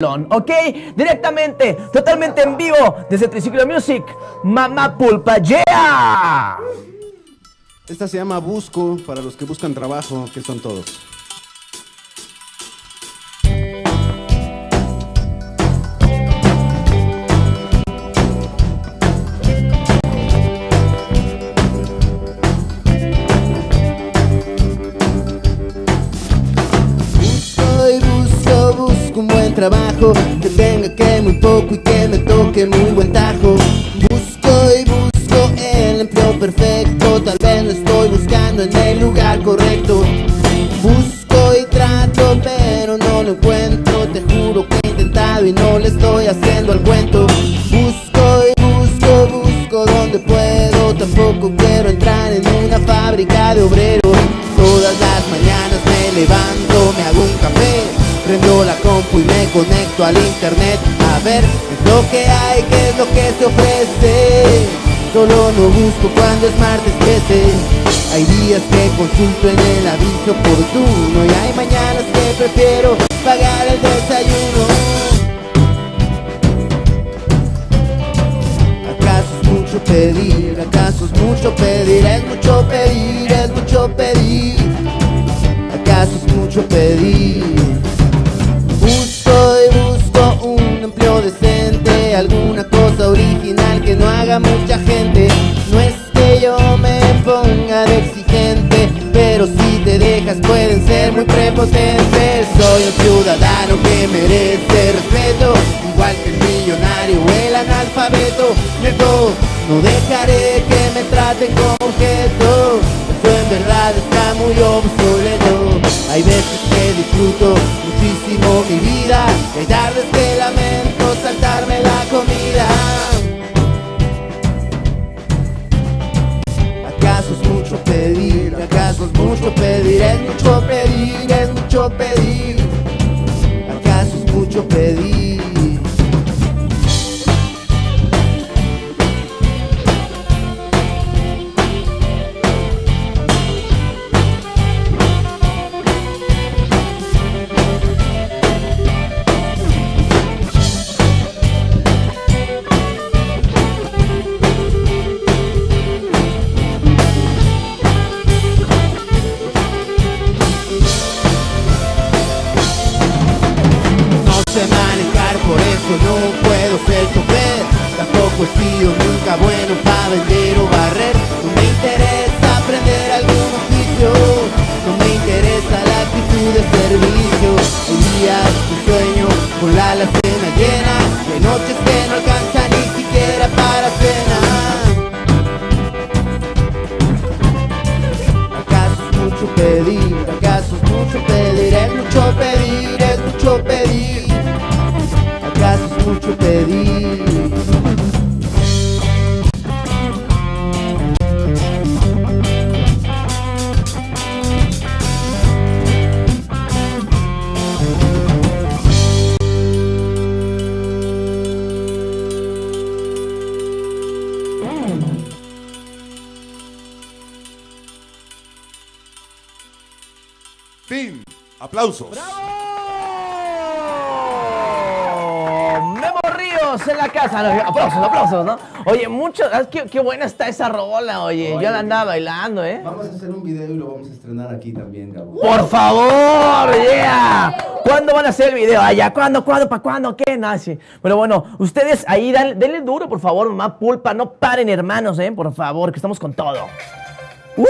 ¿ok? Directamente, totalmente en vivo, desde Triciclo Music, Mamá Pulpa, yeah. Esta se llama Busco, para los que buscan trabajo, que son todos. Trabajo Que tenga que muy poco y que me toque muy buen tajo. Busco y busco el empleo perfecto Tal vez lo estoy buscando en el lugar correcto. Busco y trato pero no lo encuentro Te juro que he intentado y no le estoy haciendo el cuento. Busco y busco, busco donde puedo Tampoco quiero entrar en una fábrica de obreros La compu y me conecto al internet A ver qué es lo que hay, qué es lo que se ofrece Solo no busco cuando es martes 13 Hay días que consulto en el aviso oportuno Y hay mañanas que prefiero pagar el desayuno ¿Acaso es mucho pedir? ¿Acaso es mucho pedir? Es mucho pedir, es mucho pedir original que no haga mucha gente. No es que yo me ponga de exigente, pero si te dejas pueden ser muy prepotentes. Soy un ciudadano que merece respeto, igual que el millonario o el analfabeto. Neto, no dejaré que me traten como objeto. Eso en verdad está muy obsoleto. Hay veces que disfruto muchísimo mi vida, hay tardes que pedir, es mucho pedir. ¿Acaso es mucho pedir? nunca bueno para vender o barrer. No me interesa aprender algún oficio, no me interesa la actitud de servicio. Hay días de sueño con la alacena llena, de noches que no alcanza ni siquiera para cena. ¿Acaso es mucho pedir? ¿Acaso es mucho pedir? Es mucho pedir, es mucho pedir. Fin. Aplausos. ¡Bravo! Memo Ríos en la casa. aplausos, aplausos, ¿no? Oye, mucho. Ah, qué, qué, buena está esa rola, oye. Yo la andaba bailando, ¿eh? Vamos a hacer un video y lo vamos a estrenar aquí también, Gabo. ¡Por favor! ¡Yeah! ¿Cuándo van a hacer el video? Allá, ¿cuándo, cuándo, para cuándo? ¿Qué? Nace. Pero bueno, ustedes ahí, denle duro, por favor, mamá pulpa. No paren, hermanos, ¿eh? Por favor, que estamos con todo.